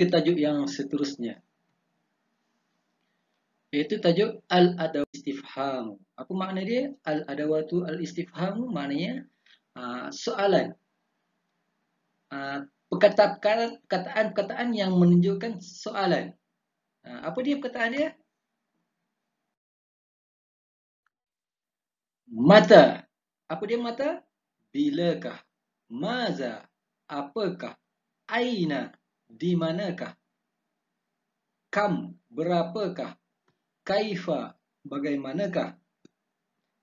Ke tajuk yang seterusnya. Iaitu tajuk Al-Adaw Istifham. Apa makna dia? Al-Adawatu Al-Istifham maknanya uh, soalan. Uh, perkataan-perkataan yang menunjukkan soalan. Uh, apa dia perkataan dia? Mata. Apa dia mata? Bilakah? Maza? Apakah? Aina? Di manakah? Kam? Berapakah? Kaifa? Bagaimanakah?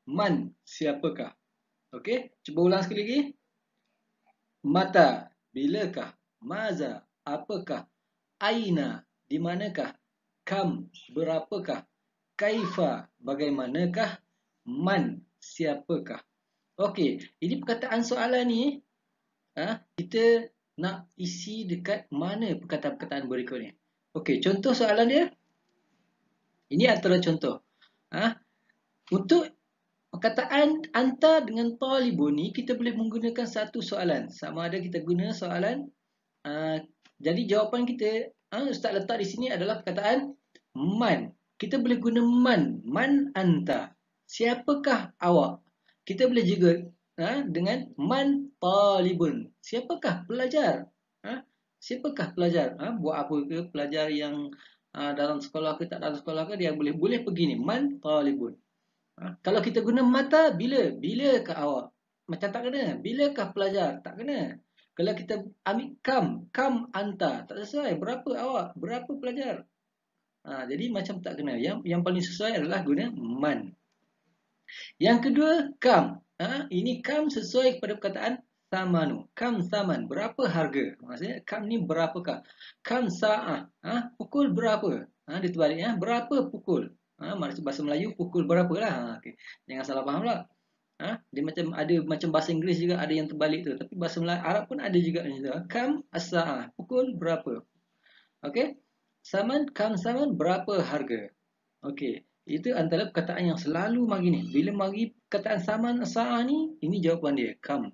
Man? Siapakah? Okey, cuba ulang sekali lagi. Mata? Bilakah? Maza? Apakah? Aina? Di manakah? Kam? Berapakah? Kaifa? Bagaimanakah? Man? Siapakah? Okey, ini perkataan soalan ni ha, kita nak isi dekat mana perkataan-perkataan berikut ni. Okey, contoh soalan dia. Ini antara contoh. Ha, untuk perkataan anta dengan talibun ni, kita boleh menggunakan satu soalan. Sama ada kita guna soalan. Uh, jadi jawapan kita, uh, Ustaz letak di sini adalah perkataan man. Kita boleh guna man. Man anta. Siapakah awak? kita boleh juga ha, dengan man talibun. Siapakah pelajar? Ha? Siapakah pelajar? Ha? Buat apa ke pelajar yang ha, dalam sekolah ke tak dalam sekolah ke dia boleh boleh pergi ni man talibun. Ha? Kalau kita guna mata bila? Bila ke awak? Macam tak kena. Bilakah pelajar? Tak kena. Kalau kita ambil kam, kam anta, tak sesuai. Berapa awak? Berapa pelajar? Ha, jadi macam tak kena. Yang yang paling sesuai adalah guna man. Yang kedua, kam. Ha, ini kam sesuai kepada perkataan samanu. Kam saman. Berapa harga? Maksudnya, kam ni berapakah? Kam sa'ah. Ha, pukul berapa? Ha, dia terbalik. Ya. Berapa pukul? Ha, maksud bahasa Melayu, pukul berapa lah. Ha, okay. Jangan salah faham lah. Ha, dia macam ada macam bahasa Inggeris juga ada yang terbalik tu. Tapi bahasa Melayu, Arab pun ada juga. Ha. Kam as-sa'ah. Pukul berapa? Okey. Saman, kam saman, berapa harga? Okey. Itu antara perkataan yang selalu mari ni. Bila mari perkataan saman sa'ah ni, ini jawapan dia. Come.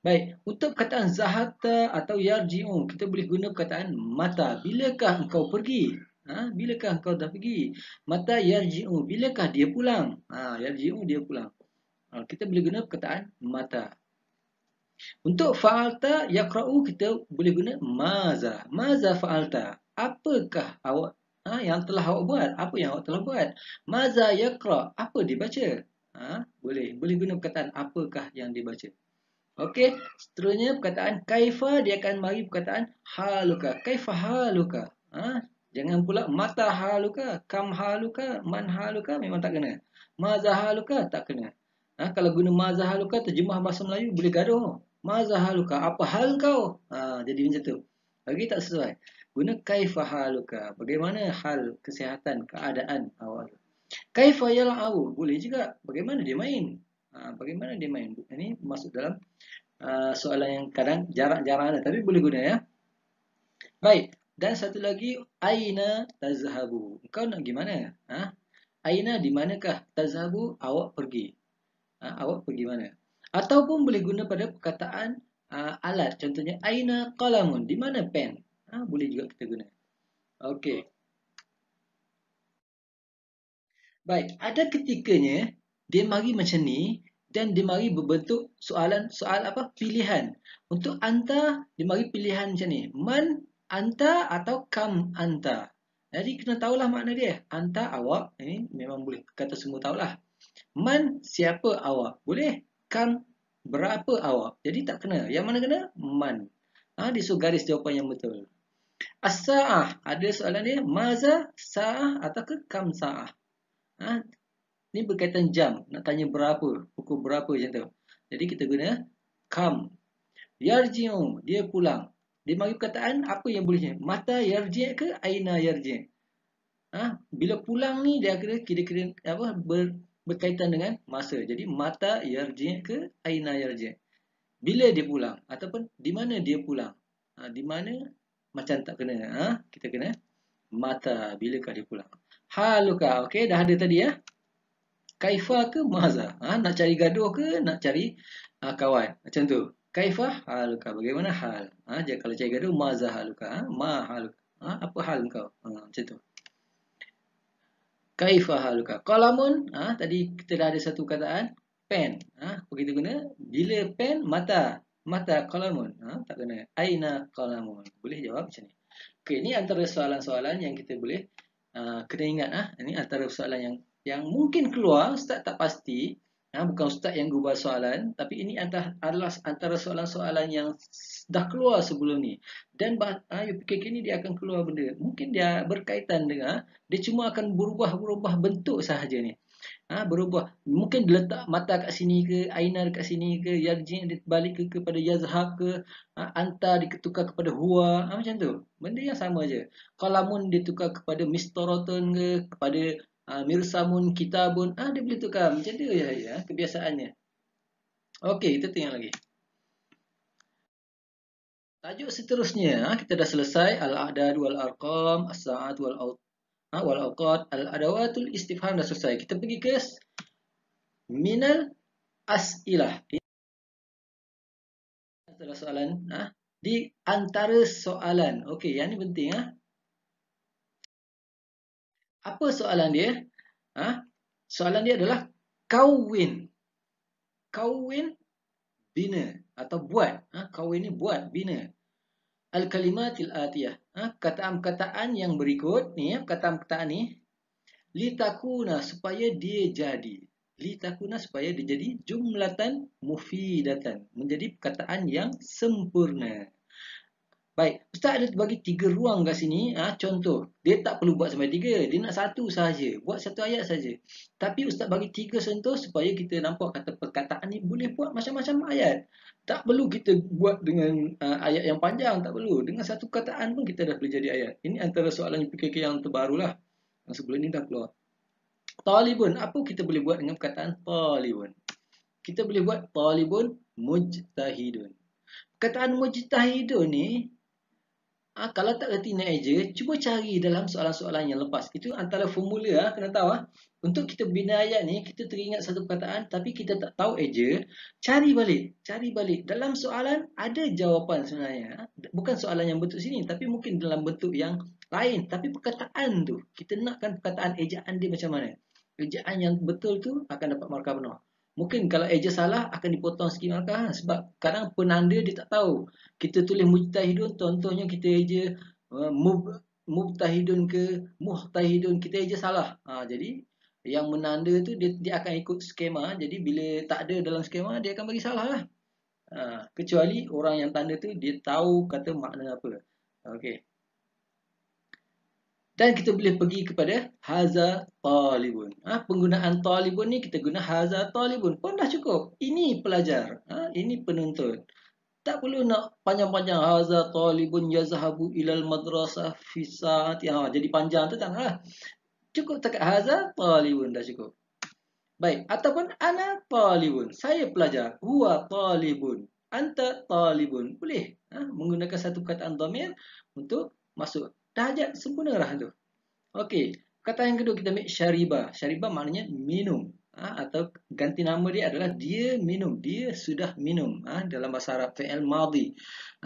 Baik, untuk perkataan zahata atau yarji'u, kita boleh guna perkataan mata. Bilakah engkau pergi? Ha? Bilakah engkau dah pergi? Mata yarji'u, bilakah dia pulang? Ha, yarji'u, dia pulang. Ha, kita boleh guna perkataan mata. Untuk fa'alta yakra'u, kita boleh guna maza. Maza fa'alta. Apakah awak ha, yang telah awak buat. Apa yang awak telah buat? Maza yakra. Apa dibaca? Ha, boleh. Boleh guna perkataan apakah yang dibaca. Okey. Seterusnya perkataan kaifa dia akan mari perkataan haluka. Kaifa haluka? Ha, jangan pula mata haluka, kam haluka, man haluka memang tak kena. Maza haluka tak kena. Ha, kalau guna maza haluka terjemah bahasa Melayu boleh gaduh. Maza haluka? Apa hal kau? Ha, jadi macam tu. Lagi tak sesuai. Guna kaifa haluka. Bagaimana hal kesihatan, keadaan awak. Kaifa yal'abu. Boleh juga. Bagaimana dia main? Ha, bagaimana dia main? Ini masuk dalam uh, soalan yang kadang jarang-jarang ada. Tapi boleh guna ya. Baik. Dan satu lagi. Aina tazhabu. Kau nak gimana? Ha? Aina di manakah tazhabu? Awak pergi. Ha, awak pergi mana? Ataupun boleh guna pada perkataan uh, alat. Contohnya. Aina qalamun. Di mana pen? Ha, boleh juga kita guna. Okey. Baik, ada ketikanya dia mari macam ni dan dia mari berbentuk soalan soal apa? Pilihan. Untuk anta dia mari pilihan macam ni. Man anta atau kam anta. Jadi kena tahulah makna dia. Anta awak ini memang boleh kata semua tahulah. Man siapa awak? Boleh. Kam berapa awak? Jadi tak kena. Yang mana kena? Man. Ha, dia so garis jawapan yang betul. As-sa'ah. Ada soalan dia. Maza sa'ah atau ke kam sa'ah? Ha? Ini berkaitan jam. Nak tanya berapa. Pukul berapa macam tu. Jadi kita guna kam. Yarji'u. Dia pulang. Dia bagi perkataan apa yang boleh. Mata yarji' ke aina yarji'? Ha? Bila pulang ni dia kira kira-kira apa ber, berkaitan dengan masa. Jadi mata yarji' ke aina yarji'? Bila dia pulang ataupun di mana dia pulang? Ha, di mana macam tak kena ha? kita kena mata bilakah dia pulang haluka okey dah ada tadi ya kaifa ke maza ha? nak cari gaduh ke nak cari ha, kawan macam tu Kaifa haluka? Bagaimana hal? Ha, jadi kalau cikgu gaduh, maza haluka? Ha? Ma haluka? Ha? Apa hal kau? Ha, macam tu. Kaifa haluka? Kalamun, ha? tadi kita dah ada satu kataan, pen. Ha? Apa kita guna? Bila pen, mata. Mata kalamun. Ha? Tak kena. Aina kalamun. Boleh jawab macam ni. Okey, ini antara soalan-soalan yang kita boleh uh, kena ingat. Ha? Ini antara soalan yang yang mungkin keluar, Ustaz tak pasti. Ha? Bukan Ustaz yang gubah soalan. Tapi ini antara, adalah antara soalan-soalan yang dah keluar sebelum ni. Dan uh, UPKK ni dia akan keluar benda. Mungkin dia berkaitan dengan, dia cuma akan berubah-berubah bentuk sahaja ni ha, berubah mungkin letak mata kat sini ke aina dekat sini ke yarji dia balik ke kepada yazhab ke ha, anta diketukar kepada huwa ha, macam tu benda yang sama aja qalamun ditukar kepada mistaraton ke kepada ha, mirsamun kitabun. Ah dia boleh tukar. Macam tu ya ya kebiasaannya. Okey kita tengok lagi. Tajuk seterusnya, ha, kita dah selesai. Al-A'dad wal-Arqam, As-Sa'ad wal-Aut ha, wal awqat. Al adawatul istifham dah selesai. Kita pergi ke minal as'ilah. Antara soalan ha, di antara soalan. Okey yang ni penting ha. Apa soalan dia ha? soalan dia adalah kawin kawin bina atau buat ha? kawin ni buat bina al-kalimatil atiyah. Ha, kataan-kataan yang berikut ni, kataan-kataan ni litakuna supaya dia jadi. Litakuna supaya dia jadi jumlatan mufidatan, menjadi perkataan yang sempurna. Baik, Ustaz ada bagi tiga ruang kat sini. Ha, contoh, dia tak perlu buat sampai tiga. Dia nak satu sahaja. Buat satu ayat saja. Tapi Ustaz bagi tiga sentuh supaya kita nampak kata perkataan ni boleh buat macam-macam ayat. Tak perlu kita buat dengan uh, ayat yang panjang. Tak perlu. Dengan satu kataan pun kita dah boleh jadi ayat. Ini antara soalan PKK yang terbarulah. Yang sebelum ni dah keluar. Talibun. Apa kita boleh buat dengan perkataan talibun? Kita boleh buat talibun mujtahidun. Perkataan mujtahidun ni Ha, kalau tak reti nak eja, cuba cari dalam soalan-soalan yang lepas. Itu antara formula, ha, kena tahu. Ha. Untuk kita bina ayat ni, kita teringat satu perkataan tapi kita tak tahu eja, cari balik. Cari balik. Dalam soalan, ada jawapan sebenarnya. Ha. Bukan soalan yang bentuk sini, tapi mungkin dalam bentuk yang lain. Tapi perkataan tu, kita nakkan perkataan ejaan dia macam mana. Ejaan yang betul tu akan dapat markah penuh. Mungkin kalau eja salah akan dipotong sikit markah ha? sebab kadang penanda dia tak tahu. Kita tulis mujtahidun contohnya kita eja uh, mubtahidun ke muhtahidun kita eja salah. Ha, jadi yang menanda tu dia, dia akan ikut skema. Jadi bila tak ada dalam skema dia akan bagi salah lah. Ha, kecuali orang yang tanda tu dia tahu kata makna apa. Okey. Dan kita boleh pergi kepada haza talibun. Ha, penggunaan talibun ni kita guna haza talibun pun dah cukup. Ini pelajar. Ha, ini penuntut. Tak perlu nak panjang-panjang haza talibun yazhabu ilal madrasah fi sa'ati. Ha, jadi panjang tu tak naklah. Cukup tak haza talibun dah cukup. Baik, ataupun ana talibun. Saya pelajar. Huwa talibun. Anta talibun. Boleh ha, menggunakan satu perkataan dhamir untuk masuk Tahajat sempurna lah tu. Okey. Kata yang kedua kita ambil syariba. Syariba maknanya minum. Ha, atau ganti nama dia adalah dia minum. Dia sudah minum. Ha, dalam bahasa Arab. Fi'al madhi.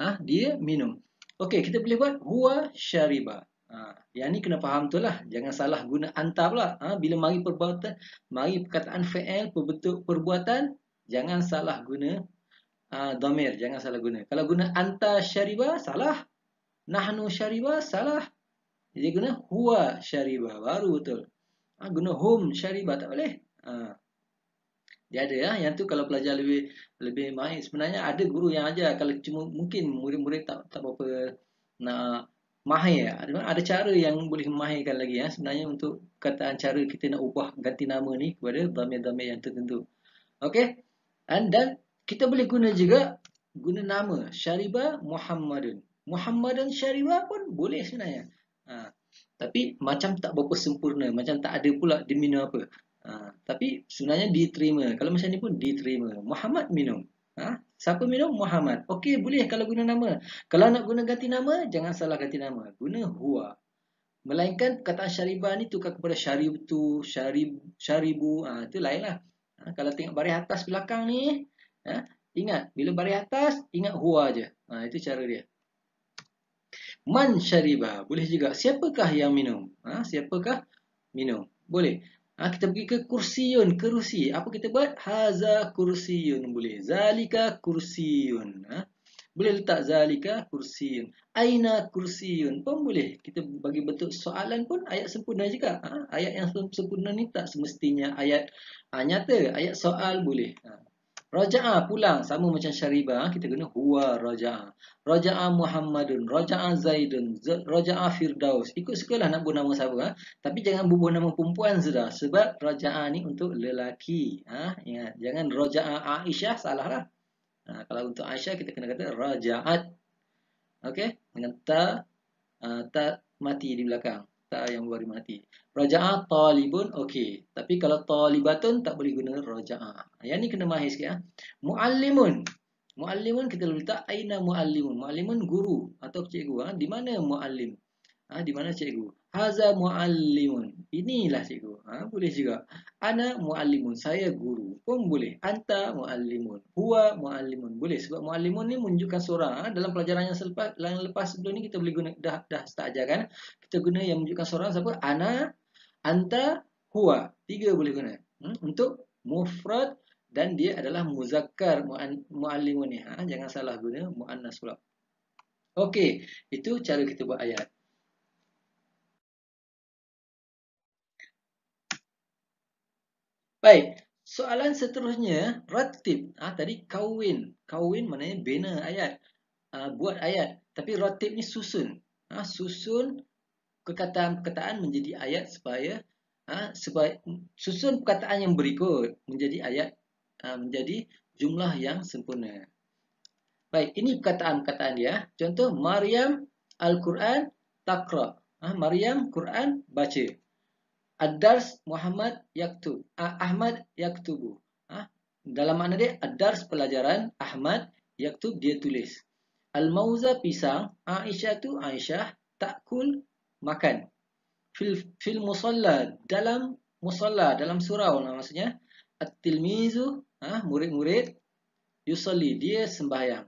Ha, dia minum. Okey. Kita boleh buat huwa syariba. Ha, yang ni kena faham tu lah. Jangan salah guna anta pula. Ha, bila mari perbuatan. Mari perkataan fi'al berbentuk perbuatan. Jangan salah guna uh, domir. Jangan salah guna. Kalau guna anta syariba, salah nahnu syariba salah. Jadi guna huwa syariba baru betul. Ha, guna hum syariba tak boleh. Ha. Dia ada ya. Yang tu kalau pelajar lebih lebih mahir. Sebenarnya ada guru yang ajar. Kalau cuma mungkin murid-murid tak tak berapa nak mahir. Ada, ada cara yang boleh mahirkan lagi ya. Sebenarnya untuk kataan cara kita nak ubah ganti nama ni kepada dhamir-dhamir yang tertentu. Okey. Dan, dan kita boleh guna juga guna nama Syariba Muhammadun. Muhammad dan Syarifah pun boleh sebenarnya. Ha. Tapi macam tak berapa sempurna. Macam tak ada pula dia minum apa. Ha. Tapi sebenarnya diterima. Kalau macam ni pun diterima. Muhammad minum. Ha. Siapa minum? Muhammad. Okey boleh kalau guna nama. Kalau nak guna ganti nama, jangan salah ganti nama. Guna huwa. Melainkan kata syaribah ni tukar kepada syarib tu, syarib, syaribu. Ha, itu lain lah. Ha. Kalau tengok baris atas belakang ni, ha, ingat. Bila baris atas, ingat huwa aja. Ha, itu cara dia. Man syariba. Boleh juga. Siapakah yang minum? Ha, siapakah minum? Boleh. Ha, kita pergi ke kursiyun, kerusi. Apa kita buat? Haza kursiyun. Boleh. Zalika kursiyun. Ha? Boleh letak zalika kursiyun. Aina kursiyun pun boleh. Kita bagi bentuk soalan pun ayat sempurna juga. Ha? Ayat yang sempurna ni tak semestinya ayat ha, nyata. Ayat soal boleh. Ha. Raja'a pulang sama macam syariba kita guna huwa raja'a. Raja'a Muhammadun, raja'a Zaidun, raja'a Firdaus. Ikut sukalah nak bubuh nama siapa ha? Tapi jangan bubuh nama perempuan sudah sebab raja'a ni untuk lelaki. Ha? Ingat, jangan raja'a Aisyah salahlah. Ha, kalau untuk Aisyah kita kena kata raja'at. Okey, dengan ta uh, ta mati di belakang ta yang baru mati. Raja'ah talibun okey. Tapi kalau talibatun tak boleh guna raja'ah. Yang ni kena mahir sikit ah. Muallimun. Muallimun kita letak aina muallimun. Muallimun guru atau cikgu ah. Di mana muallim? Ah di mana cikgu? Haza muallimun. Inilah cikgu. Ha, boleh juga. Ana muallimun. Saya guru. Pun boleh. Anta muallimun. Huwa muallimun. Boleh. Sebab muallimun ni menunjukkan seorang. Ha, dalam pelajaran yang selepas, yang lepas sebelum ni kita boleh guna. Dah, dah start ajar kan. Kita guna yang menunjukkan seorang. Siapa? Ana, anta, huwa. Tiga boleh guna. Hmm? Untuk mufrad dan dia adalah muzakkar muallimun ni. Ha, jangan salah guna muannas pula. Okey. Itu cara kita buat ayat. Baik, soalan seterusnya ratib. Ah ha, tadi kawin. Kawin maknanya bina ayat. Ha, buat ayat. Tapi ratib ni susun. Ha, susun perkataan-perkataan menjadi ayat supaya ha, supaya susun perkataan yang berikut menjadi ayat ha, menjadi jumlah yang sempurna. Baik, ini perkataan-perkataan dia. Contoh Maryam Al-Quran Taqra. Ha, Maryam Quran baca. Ad-Dars Muhammad Yaktub. Ah, Ahmad Yaktubu. Ha? Dalam makna dia, Ad-Dars pelajaran, Ahmad Yaktub dia tulis. Al-Mauza pisang, Aisyah tu Aisyah, Takul makan. Fil, fil musalla, dalam musalla, dalam surau lah maksudnya. At-Tilmizu, ha? murid-murid, Yusalli, dia sembahyang.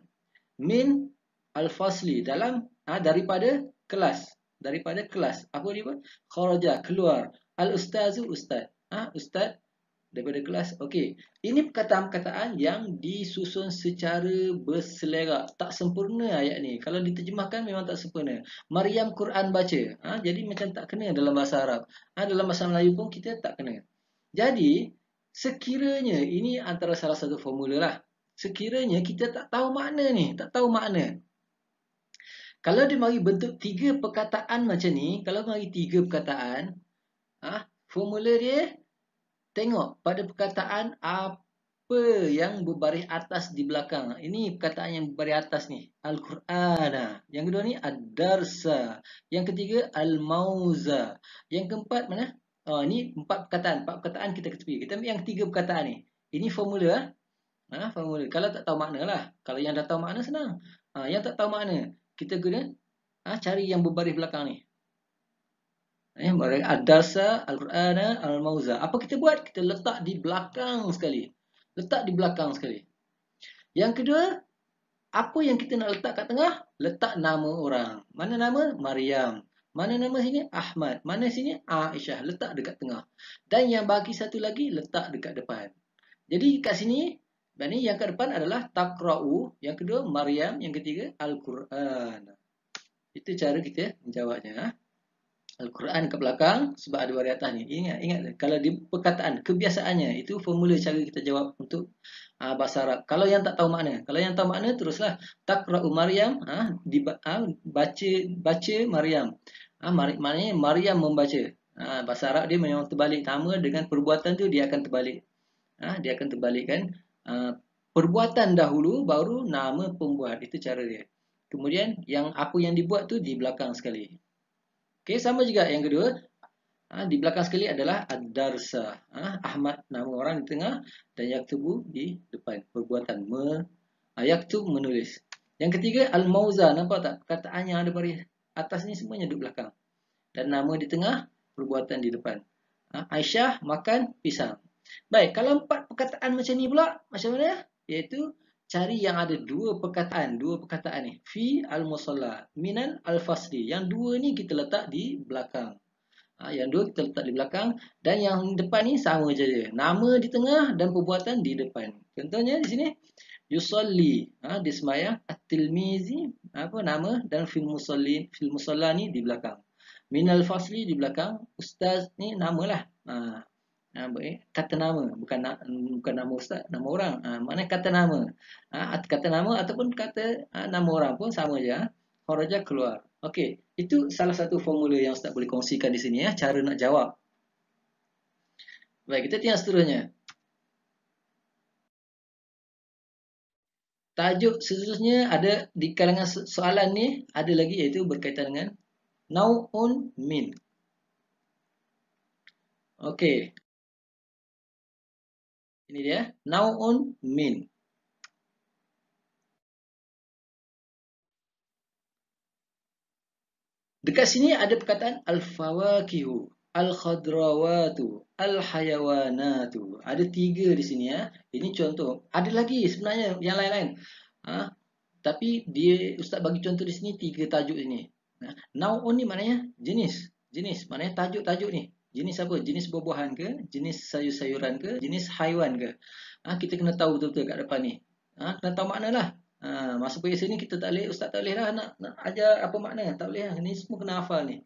Min Al-Fasli, dalam, ha? daripada kelas. Daripada kelas. Apa dia? Kharaja, keluar. Al-Ustazu Ustaz. Ha? Ustaz daripada kelas. Okey. Ini perkataan-perkataan yang disusun secara berselera. Tak sempurna ayat ni. Kalau diterjemahkan memang tak sempurna. Maryam Quran baca. Ha? Jadi macam tak kena dalam bahasa Arab. Ha? Dalam bahasa Melayu pun kita tak kena. Jadi, sekiranya ini antara salah satu formula lah. Sekiranya kita tak tahu makna ni. Tak tahu makna. Kalau dia mari bentuk tiga perkataan macam ni. Kalau mari tiga perkataan ha, formula dia tengok pada perkataan apa yang berbaris atas di belakang. Ini perkataan yang berbaris atas ni. Al-Quran. Yang kedua ni Ad-Darsa. Yang ketiga Al-Mauza. Yang keempat mana? Oh, ini empat perkataan. Empat perkataan kita ketepi. Kita ambil yang tiga perkataan ni. Ini formula. Ha, formula. Kalau tak tahu makna lah. Kalau yang dah tahu makna senang. Ha, yang tak tahu makna. Kita guna ha, cari yang berbaris belakang ni. Eh, Ad-Darsa, Al-Qur'ana, Al-Mauza. Apa kita buat? Kita letak di belakang sekali. Letak di belakang sekali. Yang kedua, apa yang kita nak letak kat tengah? Letak nama orang. Mana nama? Maryam. Mana nama sini? Ahmad. Mana sini? Aisyah. Letak dekat tengah. Dan yang bagi satu lagi, letak dekat depan. Jadi kat sini, ini yang kat depan adalah Taqra'u. Yang kedua, Maryam. Yang ketiga, Al-Quran. Itu cara kita menjawabnya. Al-Quran ke belakang sebab ada baris atas ni. Ingat, ingat kalau di perkataan kebiasaannya itu formula cara kita jawab untuk uh, bahasa Arab. Kalau yang tak tahu makna, kalau yang tahu makna teruslah taqra'u Maryam, ha, di uh, baca baca Maryam. Ha, maknanya Maryam membaca. Ha, bahasa Arab dia memang terbalik nama dengan perbuatan tu dia akan terbalik. Ha, dia akan terbalikkan uh, perbuatan dahulu baru nama pembuat. Itu cara dia. Kemudian yang apa yang dibuat tu di belakang sekali. Okey, sama juga yang kedua. Ha, di belakang sekali adalah Ad-Darsa. Ha, Ahmad nama orang di tengah dan Yaktubu di depan. Perbuatan me, ha, Yaktub menulis. Yang ketiga Al-Mauza. Nampak tak? Perkataan yang ada baris atas ni semuanya di belakang. Dan nama di tengah, perbuatan di depan. Ha, Aisyah makan pisang. Baik, kalau empat perkataan macam ni pula, macam mana? Iaitu cari yang ada dua perkataan, dua perkataan ni. Fi al-musalla, minan al-fasli. Yang dua ni kita letak di belakang. Ha, yang dua kita letak di belakang dan yang depan ni sama je dia. Nama di tengah dan perbuatan di depan. Contohnya di sini yusalli, ha, dia sembahyang at-tilmizi, apa nama dan fil musallin, fil musalla ni di belakang. Minal fasli di belakang, ustaz ni namalah. Ha, Ha, kata nama bukan na, bukan nama ustaz nama orang. Ha, mana kata nama. Ha, kata nama ataupun kata ha, nama orang pun sama je ha. kharaja keluar. Okey itu salah satu formula yang ustaz boleh kongsikan di sini ya cara nak jawab. Baik kita tengok seterusnya. Tajuk seterusnya ada di kalangan soalan ni ada lagi iaitu berkaitan dengan naun min. Okey, ini dia. Naun min. Dekat sini ada perkataan al-fawakihu, al-khadrawatu, al-hayawanatu. Ada tiga di sini ya. Ini contoh. Ada lagi sebenarnya yang lain-lain. Ha? Tapi dia ustaz bagi contoh di sini tiga tajuk ini. Ha? Naun ni maknanya jenis. Jenis maknanya tajuk-tajuk ni. Jenis apa? Jenis buah-buahan ke? Jenis sayur-sayuran ke? Jenis haiwan ke? Ha, kita kena tahu betul-betul kat depan ni. Ha, kena tahu makna lah. Ha, masa pergi sini kita tak boleh, ustaz tak boleh lah nak, nak ajar apa makna. Tak boleh lah. Ini semua kena hafal ni.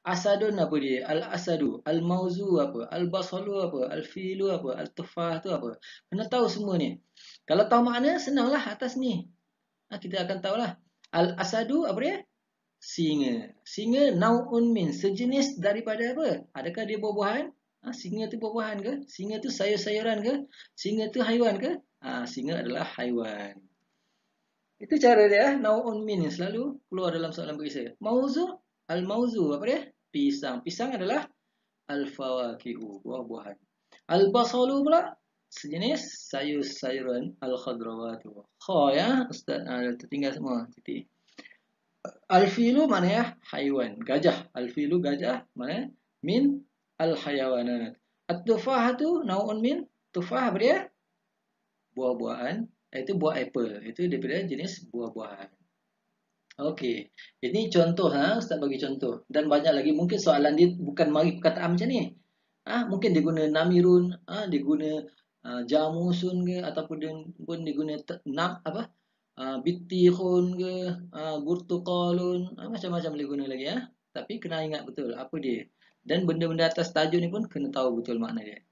Asadun apa dia? Al-asadu. Al-mauzu apa? Al-basalu apa? Al-filu apa? Al-tufah tu apa? Kena tahu semua ni. Kalau tahu makna, senanglah atas ni. Ha, kita akan tahulah. Al-asadu apa dia? Singa. Singa naun min sejenis daripada apa? Adakah dia buah-buahan? Ha, singa tu buah-buahan ke? Singa tu sayur-sayuran ke? Singa tu haiwan ke? Ha, singa adalah haiwan. Itu cara dia, naun min selalu keluar dalam soalan berisa. Mauzu, al-mauzu apa dia? Pisang. Pisang adalah al-fawakihu, buah-buahan. Al-basalu pula sejenis sayur-sayuran al-khadrawatu. Kha ya, ustaz ha, tertinggal semua titik. Al-filu maknanya haiwan, gajah. Al-filu gajah mana? Min al-hayawanat. At-tufah tu naun min tufah apa dia? Buah-buahan. Itu buah apple. Itu daripada jenis buah-buahan. Okey. Ini contoh ha, Ustaz bagi contoh. Dan banyak lagi mungkin soalan dia bukan mari perkataan macam ni. Ha, mungkin dia guna namirun, ha, dia guna uh, jamusun ke ataupun dia pun dia guna nam apa? Ah, bitihun ke uh, burtuqalun uh, macam-macam boleh guna lagi ya tapi kena ingat betul apa dia dan benda-benda atas tajuk ni pun kena tahu betul makna dia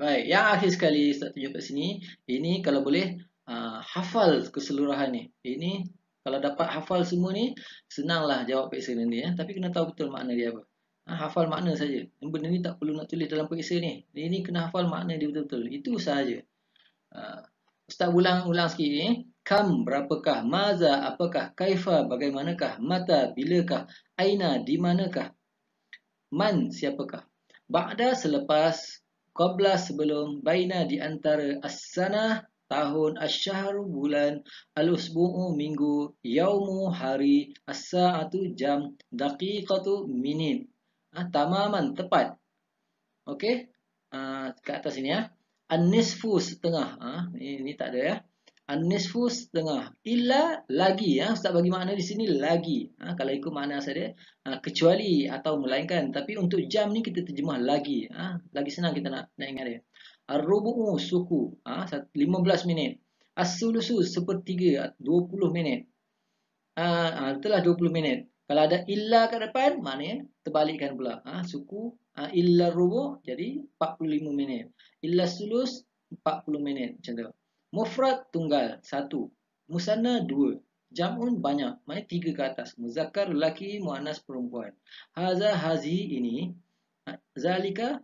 baik yang akhir sekali saya tunjuk kat sini ini kalau boleh uh, hafal keseluruhan ni ini kalau dapat hafal semua ni senanglah jawab periksa ni ya tapi kena tahu betul makna dia apa Ha, hafal makna saja. Benda ni tak perlu nak tulis dalam periksa ni. Ini kena hafal makna dia betul-betul. Itu sahaja. Uh, Ustaz ulang-ulang sikit ni. Kam berapakah? Maza apakah? Kaifa bagaimanakah? Mata bilakah? Aina di manakah? Man siapakah? Ba'da selepas Qabla sebelum Baina di antara As-sanah tahun Asyahru bulan Al-usbu'u minggu Yaumu hari As-sa'atu jam Daqiqatu minit ha, Tamaman tepat Okey uh, Kat atas ini ya An-nisfu setengah. Ha? Ini, tak ada ya. An-nisfu setengah. Illa lagi. Ya? Ustaz bagi makna di sini lagi. Ha? Kalau ikut makna saya ha? kecuali atau melainkan. Tapi untuk jam ni kita terjemah lagi. Ha? Lagi senang kita nak, nak ingat dia. Ar-rubu'u suku. Ha? 15 minit. As-sulusu sepertiga. 20 minit. Ha? Ha? Itulah 20 minit. Kalau ada illa kat depan, maknanya terbalikkan pula. Ha? Suku ha? illa rubu' jadi 45 minit. Illa sulus 40 minit macam tu. Mufrad tunggal satu. Musanna dua. Jam'un banyak. Maksudnya tiga ke atas. Muzakkar lelaki, muannas perempuan. Haza hazi ini. Ha, zalika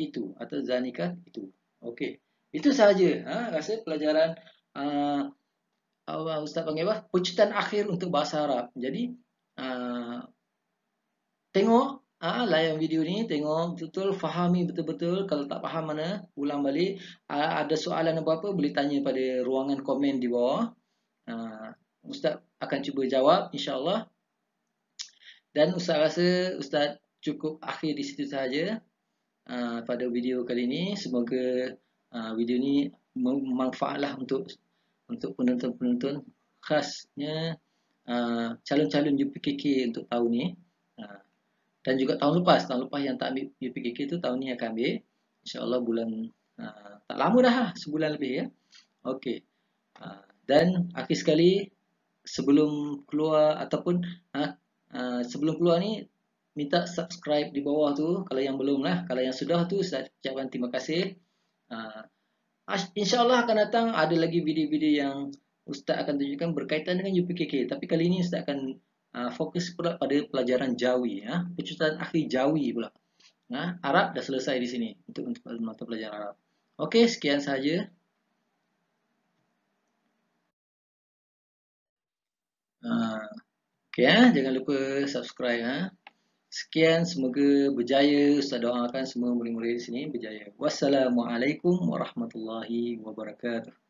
itu. Atau zanika itu. Okey. Itu sahaja. Ha, rasa pelajaran uh, Ustaz panggil apa? Pecutan akhir untuk bahasa Arab. Jadi, tengok Ah, layan video ni tengok betul-betul fahami betul-betul. Kalau tak faham mana ulang balik. Ah, ada soalan apa-apa boleh tanya pada ruangan komen di bawah. Ah, ustaz akan cuba jawab insyaallah. Dan ustaz rasa ustaz cukup akhir di situ saja ah, pada video kali ini. Semoga uh, video ni bermanfaatlah untuk untuk penonton-penonton khasnya uh, calon-calon UPKK untuk tahun ni dan juga tahun lepas tahun lepas yang tak ambil UPKK tu tahun ni akan ambil insyaallah bulan uh, tak lama dah lah, sebulan lebih ya. Okey. Uh, dan akhir sekali sebelum keluar ataupun uh, uh, sebelum keluar ni minta subscribe di bawah tu kalau yang belum lah kalau yang sudah tu saya ucapkan terima kasih. Uh, insyaallah akan datang ada lagi video-video yang ustaz akan tunjukkan berkaitan dengan UPKK tapi kali ini ustaz akan uh, fokus pula pada pelajaran Jawi ya pecutan akhir Jawi pula nah Arab dah selesai di sini untuk untuk mata pelajaran Arab okey sekian saja ya jangan lupa subscribe ha Sekian, semoga berjaya. Ustaz doakan semua murid-murid di sini berjaya. Wassalamualaikum warahmatullahi wabarakatuh.